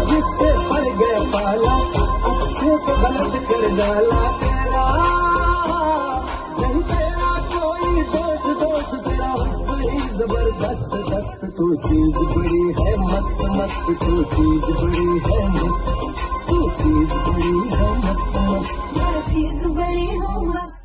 जिससे पड़ गया पाला अच्छे को गलत कर डाला तेरा। नहीं तेरा कोई दोस्त दोष तेरा हुस्न ही ज़बरदस्त दस्त। तू चीज़ बड़ी है, मस्त मस्त, तू चीज़ बड़ी है, मस्त। तू चीज़ बड़ी है, मस्त मस्त। तू चीज़ बड़ी है, मस्त।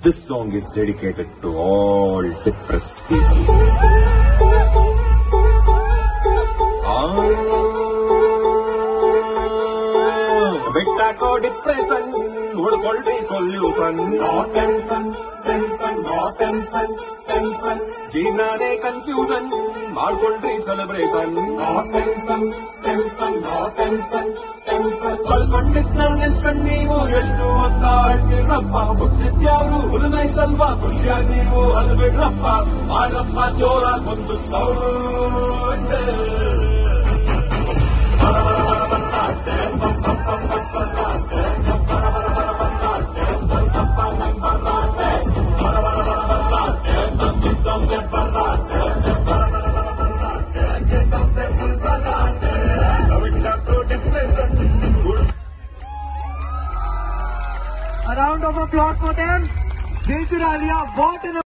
This song is dedicated to all depressed people. Ah. Bittako depression, would call solution. No tension, tension, no tension, tension. Jina de confusion, Marcoldry celebration. No tension, tension, no tension. Tension ಕಳ್ಕೊಂಡಿದ್ನ ನೆನ್ಸ್ಕೊಂಡ್ ನೀವು ಎಷ್ಟು ಅಂತ ಅಳ್ತಿರಪ್ಪ ಮುಗಿಸಿದ್ಯಾರು ಹುಲ್ಮೈಸಲ್ವಾ ಖುಷಿಯಾಗಿ ನೀವು ಅಲ್ಬಿಡ್ರಪ್ಪ ಮಾಡಪ್ಪ ಜೋರಾಗೊಂದು sound round of applause for them. Diljit Alia, what an